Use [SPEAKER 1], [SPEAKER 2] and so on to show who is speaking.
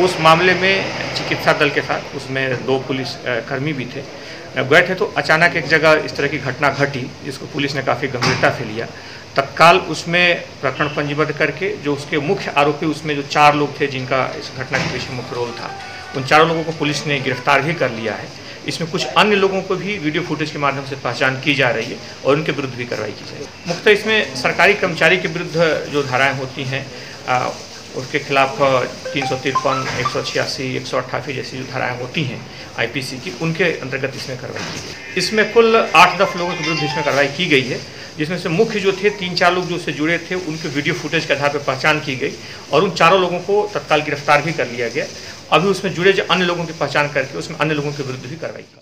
[SPEAKER 1] उस मामले में चिकित्सा दल के साथ उसमें दो पुलिस कर्मी भी थे। थे तो अचानक एक जगह इस तरह की घटना घटी, जिसको पुलिस ने काफ़ी गंभीरता से लिया। तत्काल उसमें प्रकरण पंजीबद्ध करके, जो उसके मुख्य आरोपी उसमें जो चार लोग थे जिनका इस घटना के पीछे मुख्य रोल था, उन चारों लोगों को पुलिस ने गिरफ़्तार भी कर लिया है। इसमें कुछ अन्य लोगों को भी वीडियो फुटेज के माध्यम से पहचान की जा रही है और उनके विरुद्ध भी कार्रवाई की जाएगी मुख्यतः इसमें सरकारी कर्मचारी के विरुद्ध जो धाराएँ होती हैं उसके खिलाफ तीन सौ तिरपन, एक सौ छियासी, एक सौ अट्ठासी जैसी जो धाराएँ होती हैं आईपीसी की, उनके अंतर्गत इसमें कार्रवाई की गई इसमें कुल आठ दस लोगों के विरुद्ध इसमें कार्रवाई की गई है, जिसमें से मुख्य जो थे, तीन चार लोग जो उससे जुड़े थे, उनके वीडियो फुटेज के आधार पर पहचान की गई और उन चारों लोगों को तत्काल गिरफ़्तार भी कर लिया गया। अभी उसमें जुड़े जो अन्य लोगों की पहचान करके उसमें अन्य लोगों के विरुद्ध भी कार्रवाई की